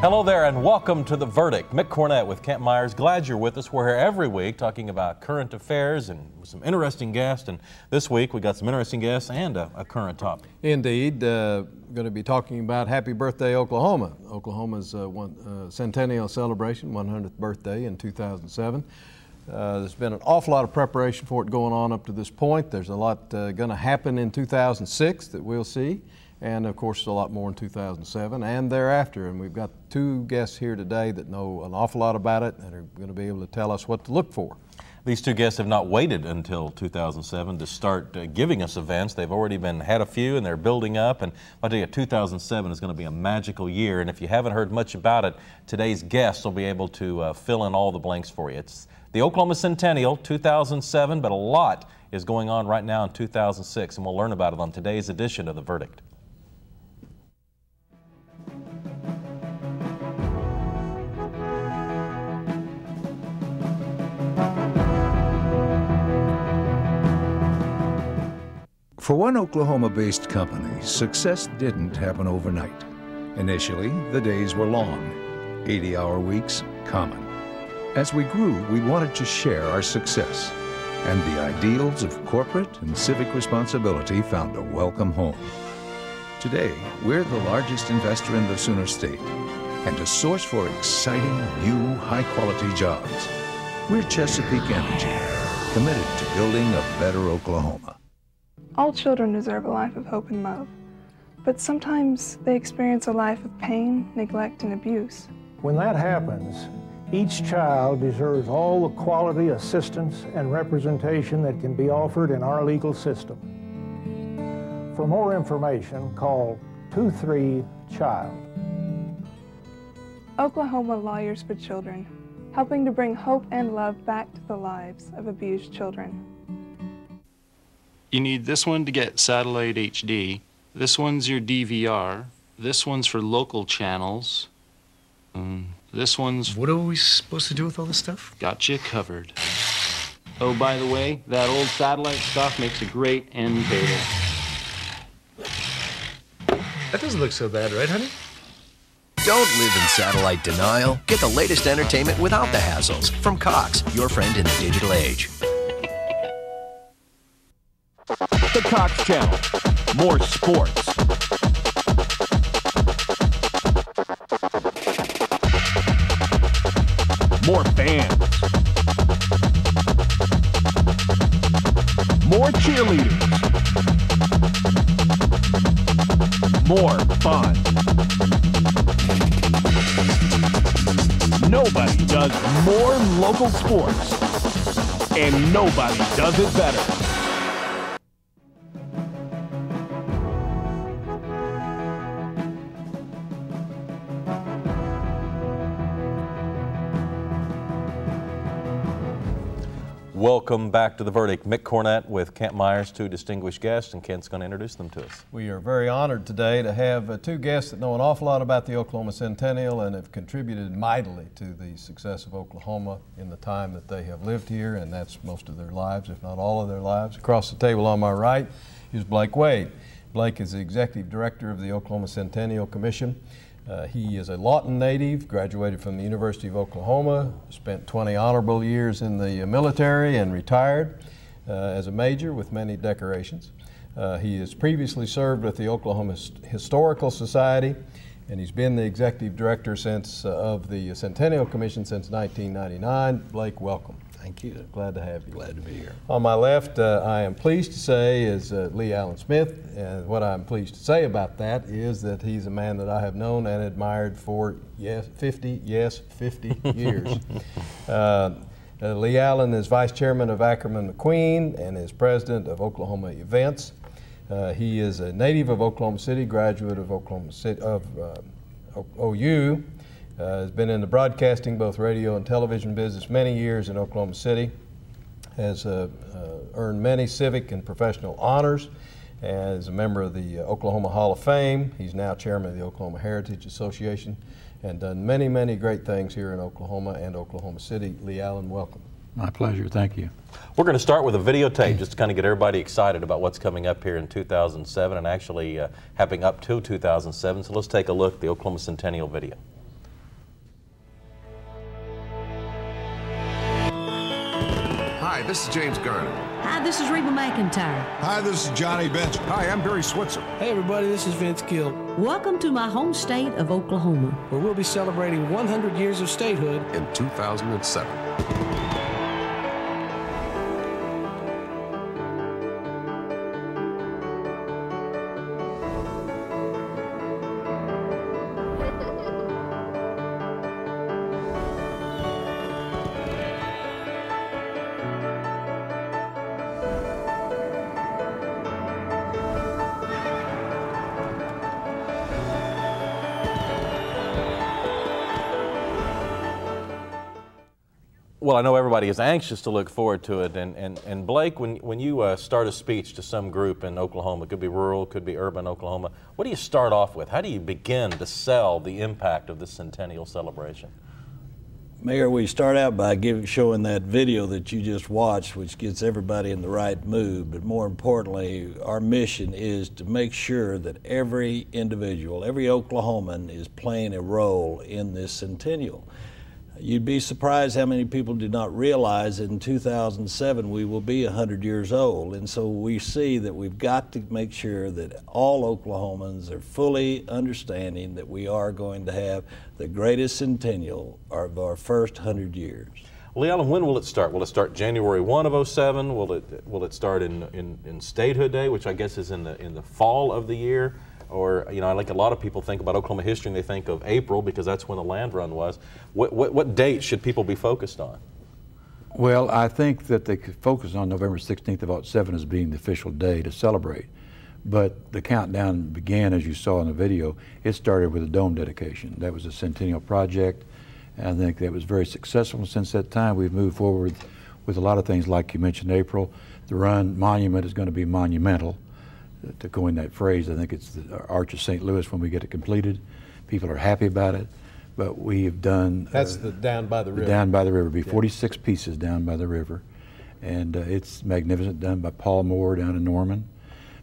Hello there, and welcome to The Verdict. Mick Cornett with Kent Myers. Glad you're with us. We're here every week talking about current affairs and some interesting guests. And this week we got some interesting guests and a, a current topic. Indeed. Uh, going to be talking about Happy Birthday, Oklahoma. Oklahoma's uh, one, uh, centennial celebration, 100th birthday in 2007. Uh, there's been an awful lot of preparation for it going on up to this point. There's a lot uh, going to happen in 2006 that we'll see and of course a lot more in 2007 and thereafter. And we've got two guests here today that know an awful lot about it and are going to be able to tell us what to look for. These two guests have not waited until 2007 to start uh, giving us events. They've already been had a few and they're building up. And I tell you, 2007 is going to be a magical year. And if you haven't heard much about it, today's guests will be able to uh, fill in all the blanks for you. It's the Oklahoma Centennial 2007, but a lot is going on right now in 2006, and we'll learn about it on today's edition of The Verdict. For one Oklahoma based company, success didn't happen overnight. Initially, the days were long, 80 hour weeks common. As we grew, we wanted to share our success, and the ideals of corporate and civic responsibility found a welcome home. Today, we're the largest investor in the Sooner State and a source for exciting, new, high quality jobs. We're Chesapeake Energy, committed to building a better Oklahoma. All children deserve a life of hope and love, but sometimes they experience a life of pain, neglect, and abuse. When that happens, each child deserves all the quality assistance and representation that can be offered in our legal system. For more information, call 23-CHILD. Oklahoma Lawyers for Children, helping to bring hope and love back to the lives of abused children. You need this one to get satellite HD. This one's your DVR. This one's for local channels. Um, this one's. What are we supposed to do with all this stuff? Got you covered. Oh, by the way, that old satellite stuff makes a great end table. That doesn't look so bad, right, honey? Don't live in satellite denial. Get the latest entertainment without the hassles from Cox, your friend in the digital age. Cox Channel. More sports. More fans. More cheerleaders. More fun. Nobody does more local sports, and nobody does it better. Welcome back to The Verdict. Mick Cornett with Kent Myers, two distinguished guests, and Kent's going to introduce them to us. We are very honored today to have uh, two guests that know an awful lot about the Oklahoma Centennial and have contributed mightily to the success of Oklahoma in the time that they have lived here, and that's most of their lives, if not all of their lives. Across the table on my right is Blake Wade. Blake is the executive director of the Oklahoma Centennial Commission. Uh, he is a Lawton native, graduated from the University of Oklahoma, spent 20 honorable years in the military and retired uh, as a major with many decorations. Uh, he has previously served with the Oklahoma Historical Society and he's been the executive director since uh, of the Centennial Commission since 1999. Blake, welcome. Thank you. Glad to have you. Glad to be here. On my left, uh, I am pleased to say is uh, Lee Allen Smith, and what I'm pleased to say about that is that he's a man that I have known and admired for yes, 50, yes, 50 years. Uh, uh, Lee Allen is vice chairman of Ackerman McQueen and is president of Oklahoma Events. Uh, he is a native of Oklahoma City, graduate of Oklahoma City of uh, OU. Uh, has been in the broadcasting, both radio and television business, many years in Oklahoma City. Has uh, uh, earned many civic and professional honors. As a member of the Oklahoma Hall of Fame, he's now chairman of the Oklahoma Heritage Association, and done many, many great things here in Oklahoma and Oklahoma City. Lee Allen, welcome. My pleasure. Thank you. We're going to start with a videotape just to kind of get everybody excited about what's coming up here in 2007 and actually uh, happening up to 2007. So let's take a look at the Oklahoma Centennial video. Hi, this is James Garner. Hi, this is Reba McEntire. Hi, this is Johnny Bench. Hi, I'm Barry Switzer. Hey, everybody, this is Vince Gill. Welcome to my home state of Oklahoma, where we'll be celebrating 100 years of statehood in 2007. Well, I know everybody is anxious to look forward to it. And, and, and Blake, when, when you uh, start a speech to some group in Oklahoma, it could be rural, could be urban Oklahoma, what do you start off with? How do you begin to sell the impact of this centennial celebration? Mayor, we start out by giving, showing that video that you just watched, which gets everybody in the right mood. But more importantly, our mission is to make sure that every individual, every Oklahoman is playing a role in this centennial. You'd be surprised how many people do not realize that in 2007 we will be 100 years old. And so we see that we've got to make sure that all Oklahomans are fully understanding that we are going to have the greatest centennial of our first 100 years. Allen, when will it start? Will it start January 1 of 07? Will it, will it start in, in, in Statehood Day, which I guess is in the, in the fall of the year? Or you know, I like a lot of people think about Oklahoma history and they think of April because that's when the land run was. What, what, what date should people be focused on? Well, I think that they could focus on November 16th of 07 as being the official day to celebrate. But the countdown began, as you saw in the video. It started with a dome dedication. That was a centennial project. And I think that was very successful. And since that time, we've moved forward with a lot of things, like you mentioned, April. The Run Monument is going to be monumental to coin that phrase, I think it's the Arch of St. Louis when we get it completed. People are happy about it, but we have done. That's uh, the down by the river. Down by the river, be 46 pieces down by the river, and uh, it's magnificent, done by Paul Moore down in Norman.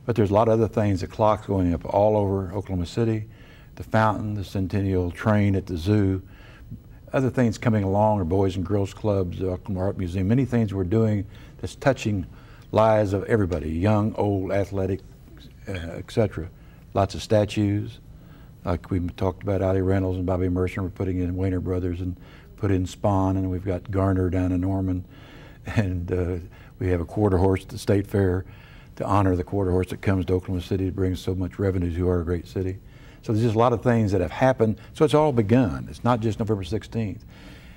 But there's a lot of other things. The clocks going up all over Oklahoma City, the fountain, the Centennial train at the zoo, other things coming along are Boys and Girls Clubs, the Oklahoma Art Museum, many things we're doing that's touching lives of everybody, young, old, athletic, uh, etc. Lots of statues, like we talked about Allie Reynolds and Bobby Murcer. We're putting in Waner Brothers and put in Spahn, and we've got Garner down in Norman, and uh, we have a quarter horse at the State Fair to honor the quarter horse that comes to Oklahoma City to bring so much revenue to our great city. So there's just a lot of things that have happened. So it's all begun. It's not just November 16th.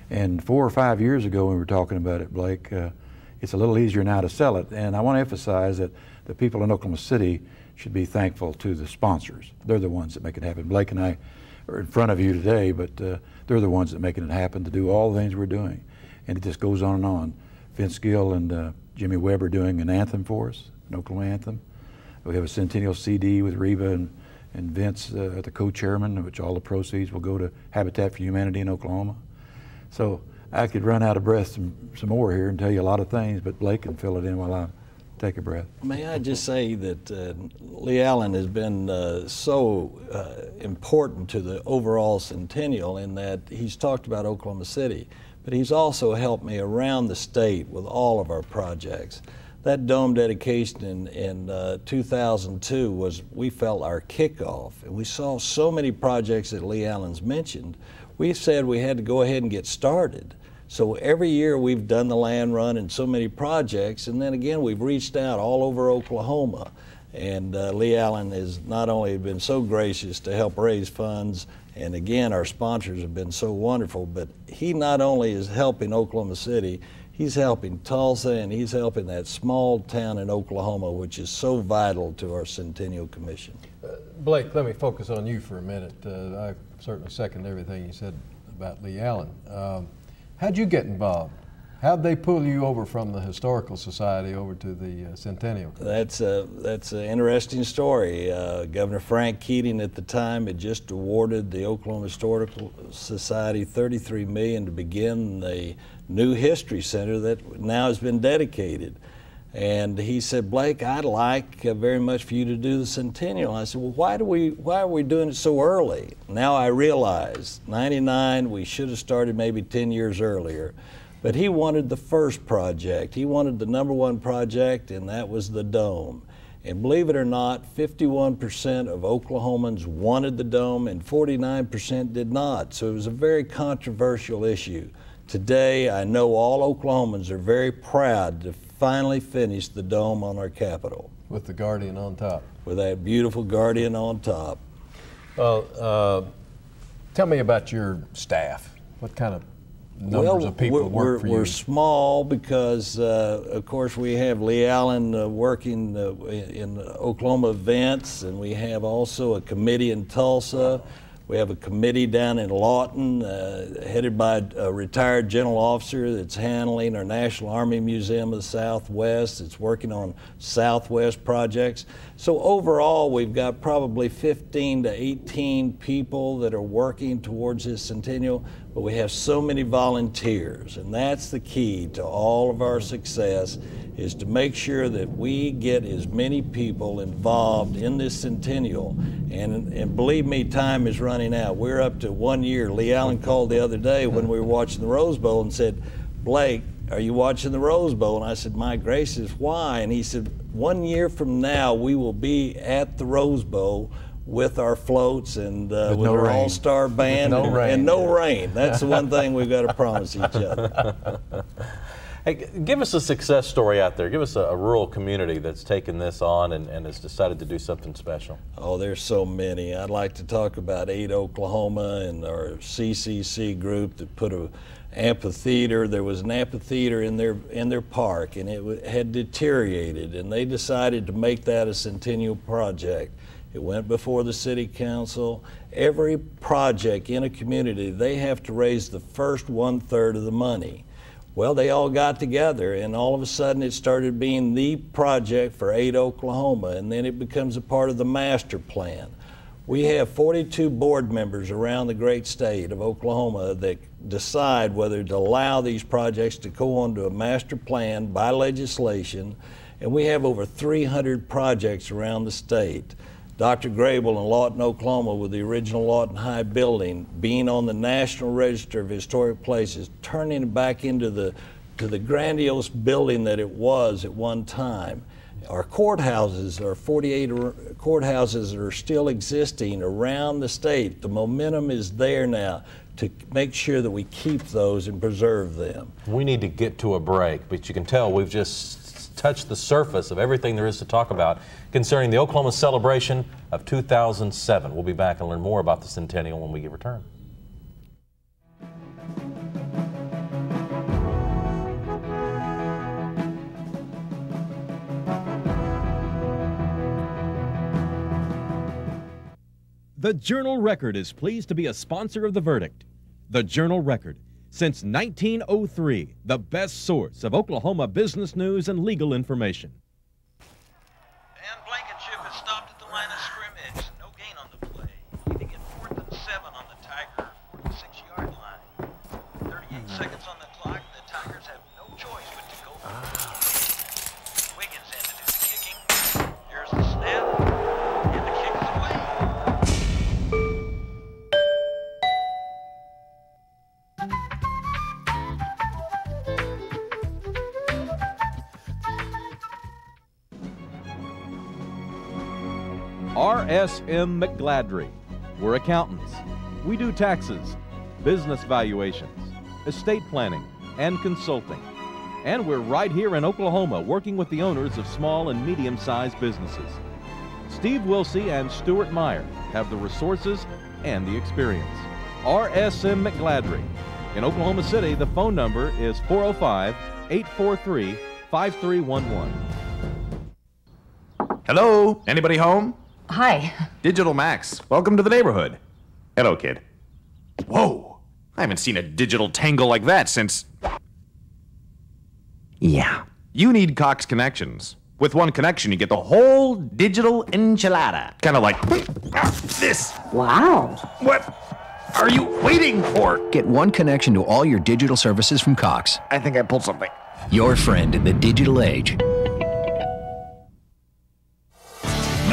And four or five years ago, when we were talking about it, Blake, uh, it's a little easier now to sell it. And I want to emphasize that the people in Oklahoma City should be thankful to the sponsors. They're the ones that make it happen. Blake and I are in front of you today, but uh, they're the ones that making it happen to do all the things we're doing. And it just goes on and on. Vince Gill and uh, Jimmy Webb are doing an anthem for us, an Oklahoma anthem. We have a centennial CD with Reba and, and Vince, uh, the co-chairman, which all the proceeds will go to Habitat for Humanity in Oklahoma. So I could run out of breath some, some more here and tell you a lot of things, but Blake can fill it in while I take a breath. May I just say that uh, Lee Allen has been uh, so uh, important to the overall centennial in that he's talked about Oklahoma City, but he's also helped me around the state with all of our projects. That dome dedication in, in uh, 2002 was, we felt, our kickoff. And we saw so many projects that Lee Allen's mentioned. We said we had to go ahead and get started. So every year we've done the land run and so many projects, and then again we've reached out all over Oklahoma. And uh, Lee Allen has not only been so gracious to help raise funds, and again our sponsors have been so wonderful, but he not only is helping Oklahoma City, he's helping Tulsa and he's helping that small town in Oklahoma, which is so vital to our Centennial Commission. Uh, Blake, let me focus on you for a minute. Uh, I certainly second everything you said about Lee Allen. Um, How'd you get involved? How'd they pull you over from the Historical Society over to the uh, Centennial? That's a that's an interesting story. Uh, Governor Frank Keating at the time had just awarded the Oklahoma Historical Society 33 million to begin the new history center that now has been dedicated. And he said, Blake, I'd like uh, very much for you to do the centennial. I said, well, why do we why are we doing it so early? Now I realize, 99, we should have started maybe 10 years earlier. But he wanted the first project. He wanted the number one project, and that was the dome. And believe it or not, 51% of Oklahomans wanted the dome and 49% did not. So it was a very controversial issue. Today, I know all Oklahomans are very proud to finally finished the dome on our Capitol. With the Guardian on top. With that beautiful Guardian on top. Well, uh, tell me about your staff. What kind of numbers well, of people we're, work we're, for we're small because, uh, of course, we have Lee Allen uh, working uh, in Oklahoma events, and we have also a committee in Tulsa. We have a committee down in Lawton, uh, headed by a retired general officer that's handling our National Army Museum of the Southwest. It's working on Southwest projects. So overall, we've got probably 15 to 18 people that are working towards this centennial, but we have so many volunteers, and that's the key to all of our success is to make sure that we get as many people involved in this centennial. And, and believe me, time is running out. We're up to one year. Lee Allen called the other day when we were watching the Rose Bowl and said, Blake, are you watching the Rose Bowl? And I said, My gracious, why? And he said, One year from now, we will be at the Rose Bowl with our floats and uh, with, no our all-star band no and, rain. and no rain. That's the one thing we've got to promise each other. Hey, give us a success story out there. Give us a, a rural community that's taken this on and, and has decided to do something special. Oh, there's so many. I'd like to talk about Ada Oklahoma and our CCC group that put a amphitheater. There was an amphitheater in their in their park, and it had deteriorated, and they decided to make that a centennial project. It went before the city council. Every project in a community, they have to raise the first one third of the money. Well, they all got together, and all of a sudden it started being the project for Ada Oklahoma, and then it becomes a part of the master plan. We have 42 board members around the great state of Oklahoma that decide whether to allow these projects to go on to a master plan by legislation, and we have over 300 projects around the state. Dr. Grable in Lawton, Oklahoma, with the original Lawton High building, being on the National Register of Historic Places, turning back into the to the grandiose building that it was at one time. Our courthouses, our 48 courthouses that are still existing around the state, the momentum is there now to make sure that we keep those and preserve them. We need to get to a break, but you can tell we've just touched the surface of everything there is to talk about concerning the Oklahoma celebration of 2007. We'll be back and learn more about the centennial when we return. The Journal Record is pleased to be a sponsor of the verdict. The Journal Record, since 1903, the best source of Oklahoma business news and legal information. RSM McGladrey. We're accountants. We do taxes, business valuations, estate planning, and consulting. And we're right here in Oklahoma working with the owners of small and medium sized businesses. Steve Wilsey and Stuart Meyer have the resources and the experience. RSM McGladrey. In Oklahoma City, the phone number is 405 843 5311. Hello? Anybody home? Hi. Digital Max. Welcome to the neighborhood. Hello, kid. Whoa. I haven't seen a digital tangle like that since. Yeah. You need Cox Connections. With one connection, you get the whole digital enchilada. Kind of like this. Wow. What are you waiting for? Get one connection to all your digital services from Cox. I think I pulled something. Your friend in the digital age.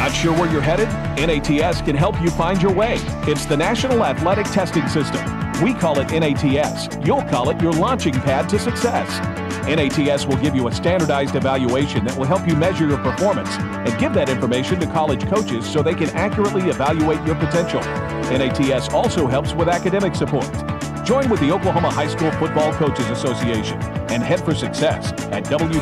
Not sure where you're headed? NATS can help you find your way. It's the National Athletic Testing System. We call it NATS. You'll call it your launching pad to success. NATS will give you a standardized evaluation that will help you measure your performance and give that information to college coaches so they can accurately evaluate your potential. NATS also helps with academic support. Join with the Oklahoma High School Football Coaches Association and head for success at www.nats.us.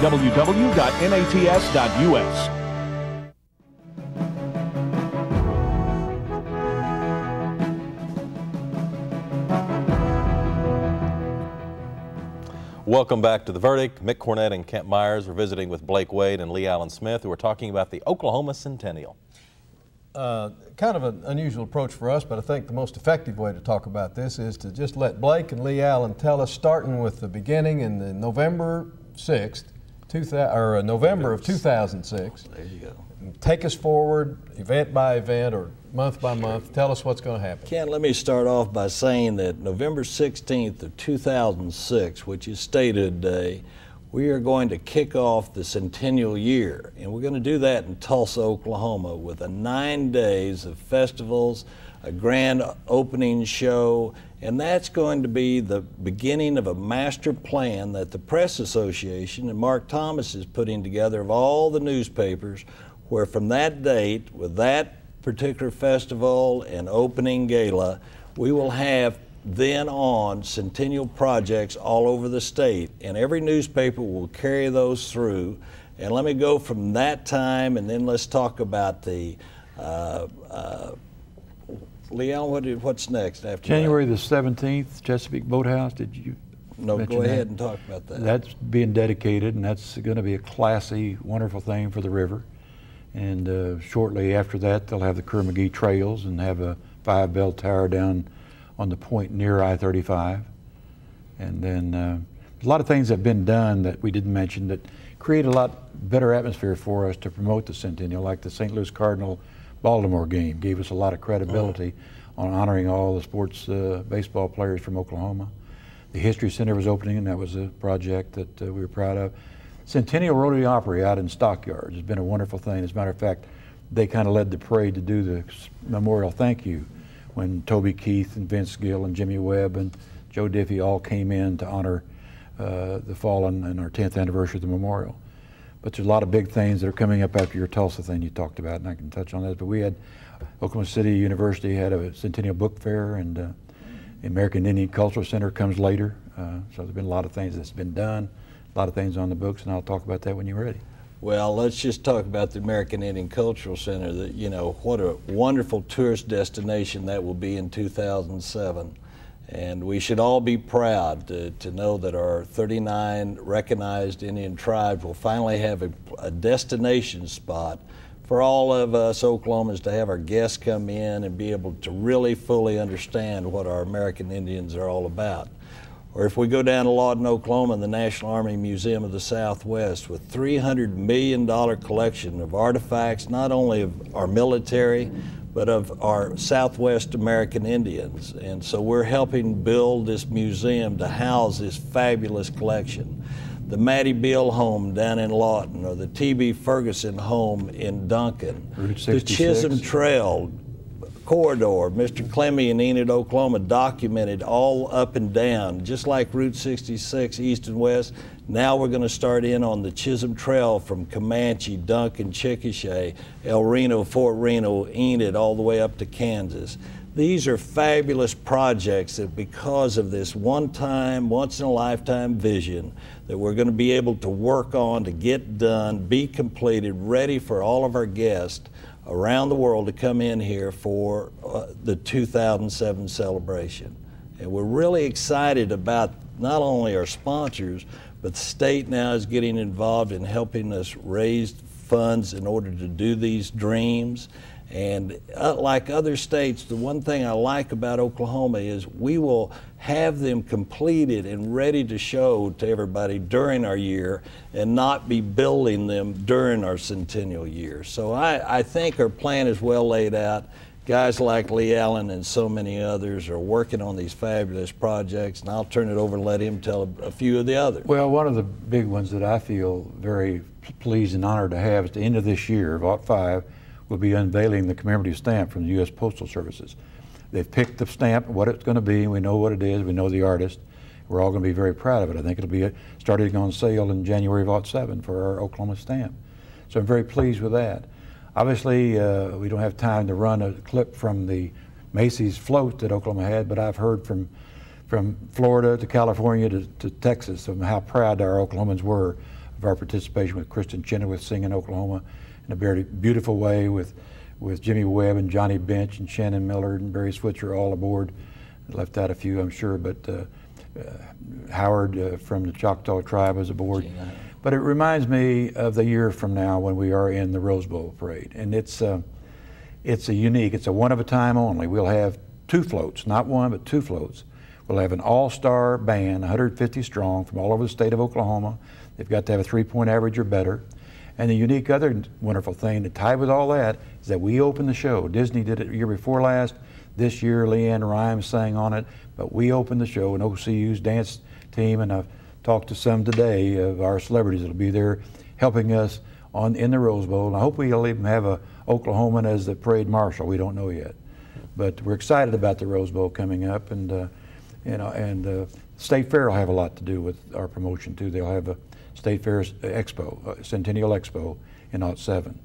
Welcome back to The Verdict. Mick Cornett and Kent Myers. We're visiting with Blake Wade and Lee Allen Smith, who are talking about the Oklahoma Centennial. Uh, kind of an unusual approach for us, but I think the most effective way to talk about this is to just let Blake and Lee Allen tell us, starting with the beginning in the November 6th, 2000, or uh, November of 2006. There you go. Take us forward, event by event or month by month. Tell us what's going to happen. Ken, let me start off by saying that November 16th of 2006, which is Statehood Day, we are going to kick off the centennial year. And we're going to do that in Tulsa, Oklahoma with a nine days of festivals, a grand opening show, and that's going to be the beginning of a master plan that the Press Association and Mark Thomas is putting together of all the newspapers, where from that date, with that particular festival and opening gala, we will have then on centennial projects all over the state, and every newspaper will carry those through. And let me go from that time, and then let's talk about the. Uh, uh, Leon, what did, what's next after January the 17th, Chesapeake Boathouse. Did you? No, go ahead that? and talk about that. That's being dedicated, and that's going to be a classy, wonderful thing for the river. And uh, shortly after that, they'll have the Kerr McGee Trails and have a five bell tower down on the point near I-35. And then uh, a lot of things have been done that we didn't mention that create a lot better atmosphere for us to promote the centennial, like the St. Louis Cardinal Baltimore game gave us a lot of credibility on honoring all the sports uh, baseball players from Oklahoma. The History Center was opening, and that was a project that uh, we were proud of. Centennial Rodeo Opry out in Stockyards has been a wonderful thing. As a matter of fact, they kind of led the parade to do the memorial thank you when Toby Keith and Vince Gill and Jimmy Webb and Joe Diffie all came in to honor uh, the fallen and our 10th anniversary of the memorial. But there's a lot of big things that are coming up after your Tulsa thing you talked about, and I can touch on that. But we had Oklahoma City University had a Centennial Book Fair, and uh, the American Indian Cultural Center comes later. Uh, so there's been a lot of things that's been done, a lot of things on the books, and I'll talk about that when you're ready. Well, let's just talk about the American Indian Cultural Center. That you know, what a wonderful tourist destination that will be in 2007, and we should all be proud to, to know that our 39 recognized Indian tribes will finally have a, a destination spot for all of us Oklahomans to have our guests come in and be able to really fully understand what our American Indians are all about. Or if we go down to Lawton, Oklahoma, the National Army Museum of the Southwest with $300 million collection of artifacts, not only of our military, but of our Southwest American Indians. And so we're helping build this museum to house this fabulous collection. The Mattie Beal home down in Lawton, or the T.B. Ferguson home in Duncan, the Chisholm Trail, corridor. Mr. Clemmy in Enid, Oklahoma documented all up and down, just like Route 66 east and west. Now we're going to start in on the Chisholm Trail from Comanche, Duncan, Chickasha, El Reno, Fort Reno, Enid, all the way up to Kansas. These are fabulous projects that because of this one-time, once-in-a-lifetime vision that we're going to be able to work on to get done, be completed, ready for all of our guests around the world to come in here for uh, the 2007 celebration. And we're really excited about not only our sponsors, but the state now is getting involved in helping us raise funds in order to do these dreams. And like other states, the one thing I like about Oklahoma is we will have them completed and ready to show to everybody during our year and not be building them during our centennial year. So I, I think our plan is well laid out. Guys like Lee Allen and so many others are working on these fabulous projects, and I'll turn it over and let him tell a, a few of the others. Well, one of the big ones that I feel very pleased and honored to have at the end of this year, about five, will be unveiling the commemorative stamp from the U.S. Postal Services. They've picked the stamp, what it's going to be. We know what it is. We know the artist. We're all going to be very proud of it. I think it'll be starting on sale in January of 07 for our Oklahoma stamp. So I'm very pleased with that. Obviously, uh, we don't have time to run a clip from the Macy's float that Oklahoma had, but I've heard from from Florida to California to, to Texas of how proud our Oklahomans were of our participation with Kristin Chenoweth singing Oklahoma in a very beautiful way with with Jimmy Webb and Johnny Bench and Shannon Miller and Barry Switzer all aboard. left out a few, I'm sure, but uh, uh, Howard uh, from the Choctaw tribe was aboard. But it reminds me of the year from now when we are in the Rose Bowl parade, and it's uh, it's a unique, it's a one of a time only. We'll have two floats, not one, but two floats. We'll have an all-star band, 150 strong, from all over the state of Oklahoma. They've got to have a three-point average or better. And the unique other wonderful thing to tie with all that is that we open the show. Disney did it year before last. This year, LeAnn Rimes sang on it, but we opened the show, and OCU's dance team, and I've talked to some today of our celebrities that'll be there helping us on in the Rose Bowl. And I hope we'll even have a Oklahoman as the parade marshal. We don't know yet, but we're excited about the Rose Bowl coming up, and uh, you know, and uh, State Fair will have a lot to do with our promotion too. They'll have a State Fair Expo, uh, Centennial Expo in 07.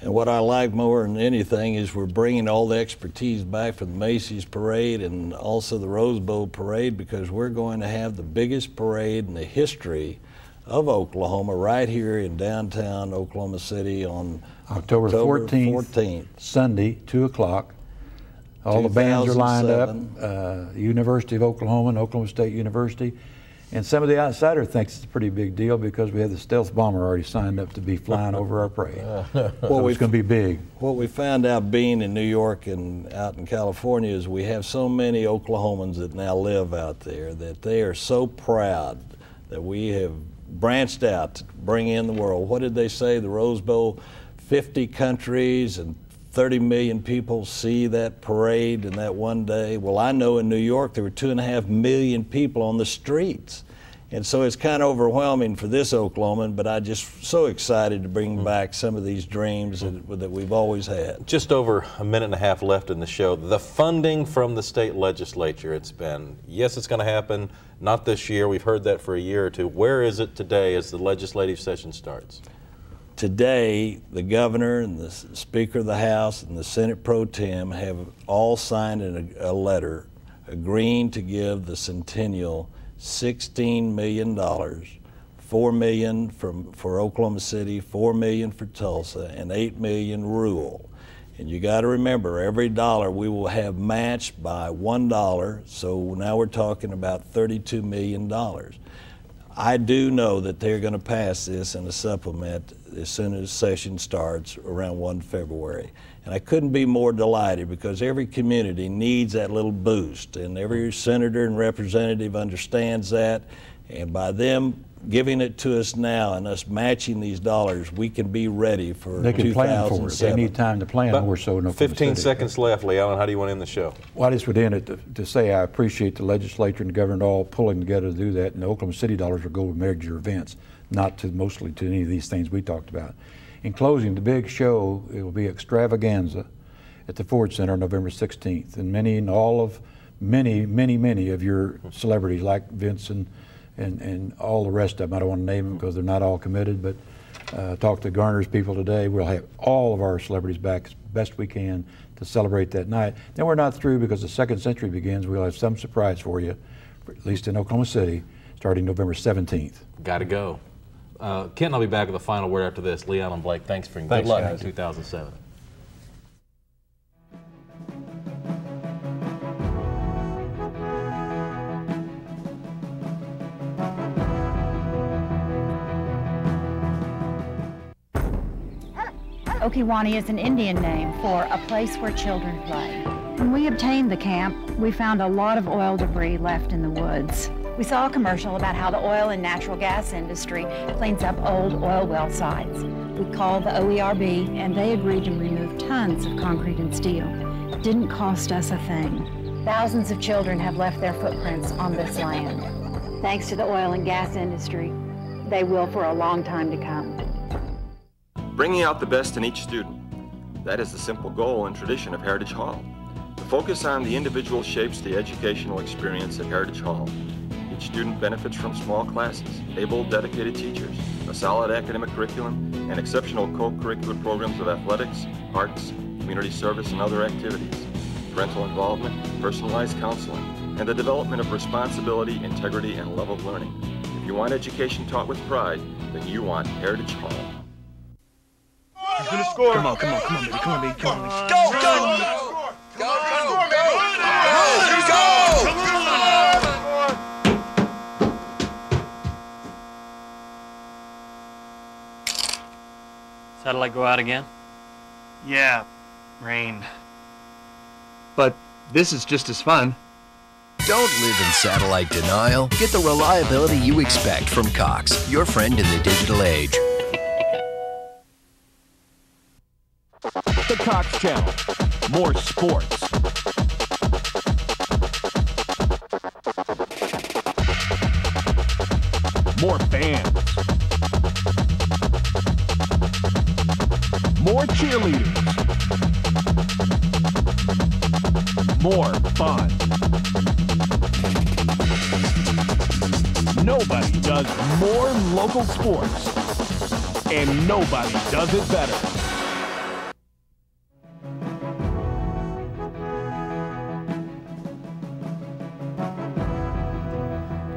And what I like more than anything is we're bringing all the expertise back for the Macy's parade and also the Rose Bowl parade because we're going to have the biggest parade in the history of Oklahoma right here in downtown Oklahoma City on October, October 14th, 14th, Sunday, 2 o'clock. All the bands are lined up. Uh, University of Oklahoma and Oklahoma State University. And some of the outsider thinks it's a pretty big deal because we have the stealth bomber already signed up to be flying over our parade. well, so it's going to be big. What we found out being in New York and out in California is we have so many Oklahomans that now live out there that they are so proud that we have branched out to bring in the world. What did they say? The Rose Bowl, 50 countries and 30 million people see that parade in that one day. Well, I know in New York there were two and a half million people on the streets. And so it's kind of overwhelming for this Oklahoman, but I'm just so excited to bring mm-hmm. back some of these dreams that, that, we've always had. Just over a minute and a half left in the show. The funding from the state legislature, it's been, yes, it's going to happen, not this year. We've heard that for a year or two. Where is it today as the legislative session starts? Today, the governor and the Speaker of the House and the Senate Pro Tem have all signed a, a letter agreeing to give the Centennial $16 million, $4 million from, for Oklahoma City, 4 million for Tulsa, and 8 million rural. And you got to remember, every dollar we will have matched by $1, so now we're talking about $32 million. I do know that they're going to pass this in a supplement as soon as session starts around 1 February. And I couldn't be more delighted because every community needs that little boost, and every senator and representative understands that. And by them giving it to us now and us matching these dollars, we can be ready for They can plan for it. They need time to plan but more so. In 15 seconds left, Lee Allen. How do you want to end the show? Well, I just would end it to, to, say I appreciate the legislature and the governor all pulling together to do that. And the Oklahoma City dollars will go to major events, not to mostly to any of these things we talked about. In closing, the big show it will be extravaganza at the Ford Center on November 16th, and many and all of many, many, many of your celebrities like Vince and and, and all the rest of them. I don't want to name them because they're not all committed, but uh, talked to Garner's people today. We'll have all of our celebrities back as best we can to celebrate that night. Then we're not through because the second century begins. We'll have some surprise for you, at least in Oklahoma City, starting November 17th. Got to go. Uh, Kent, I'll be back with a final word after this. Leon and Blake, thanks for thanks, good luck guys. in 2007. Okeechobee is an Indian name for a place where children play. When we obtained the camp, we found a lot of oil debris left in the woods. We saw a commercial about how the oil and natural gas industry cleans up old oil well sites. We called the OERB and they agreed to remove tons of concrete and steel. It didn't cost us a thing. Thousands of children have left their footprints on this land. Thanks to the oil and gas industry, they will for a long time to come bringing out the best in each student. That is the simple goal and tradition of Heritage Hall. The focus on the individual shapes the educational experience at Heritage Hall. Each student benefits from small classes, able, dedicated teachers, a solid academic curriculum, and exceptional co-curricular programs of athletics, arts, community service, and other activities, parental involvement, personalized counseling, and the development of responsibility, integrity, and love of learning. If you want education taught with pride, then you want Heritage Hall. He's gonna score. Come on, come on, come on, baby. Come on, baby. Come on, baby. Go, go! Go, go, go! Satellite go out again? Yeah, rain. But this is just as fun. Don't live in satellite denial. Get the reliability you expect from Cox, your friend in the digital age. Cox Channel. More sports. More fans. More cheerleaders. More fun. Nobody does more local sports, and nobody does it better.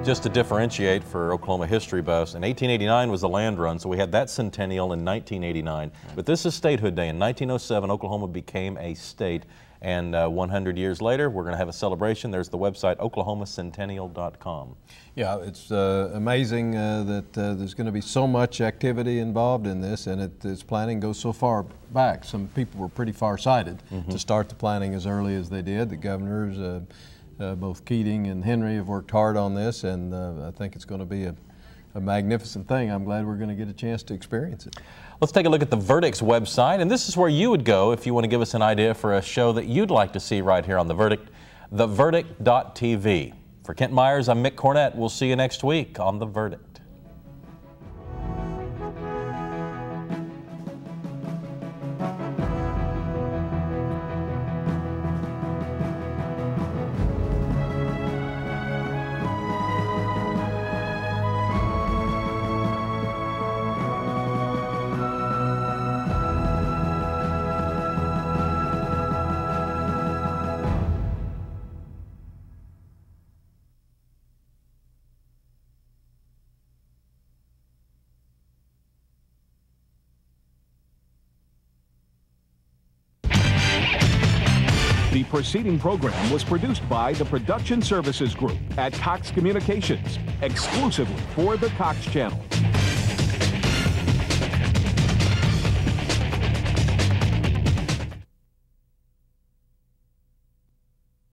Just to differentiate for Oklahoma history buffs, in 1889 was the land run, so we had that centennial in 1989. But this is statehood day. In 1907, Oklahoma became a state, and uh, 100 years later, we're going to have a celebration. There's the website oklahomacentennial.com. Yeah, it's uh, amazing uh, that uh, there's going to be so much activity involved in this, and it, its planning goes so far back. Some people were pretty far-sighted Mhm. to start the planning as early as they did. The governors, uh, both Keating and Henry, have worked hard on this, and uh, I think it's going to be a, a magnificent thing. I'm glad we're going to get a chance to experience it. Let's take a look at the Verdict's website, and this is where you would go if you want to give us an idea for a show that you'd like to see right here on The Verdict, theverdict.tv. For Kent Myers, I'm Mick Cornett. We'll see you next week on The Verdict. Preceding program was produced by the Production Services Group at Cox Communications, exclusively for the Cox Channel.